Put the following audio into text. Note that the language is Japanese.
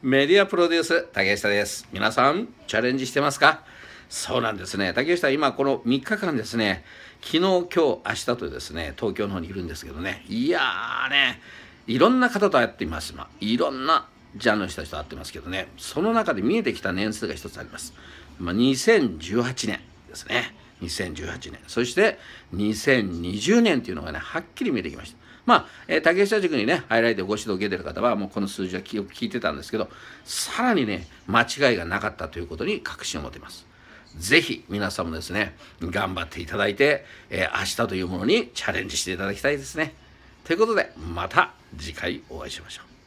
メディアプロデュース竹下です。皆さんチャレンジしてますか？そうなんですね。竹下今この3日間ですね。昨日今日明日とですね東京の方にいるんですけどね。いやーねいろんな方と会っています。今いろんなジャンルの人たちと会ってますけどね。その中で見えてきた年数が一つあります、まあ、2018年ですね。2018年そして2020年っていうのがねはっきり見えてきました。まあ、えー、竹下塾にねハイライトご指導を受けてる方はもうこの数字はよく聞いてたんですけどさらにね間違いがなかったということに確信を持てます。ぜひ皆さんもですね頑張っていただいて、えー、明日というものにチャレンジしていただきたいですね。ということでまた次回お会いしましょう。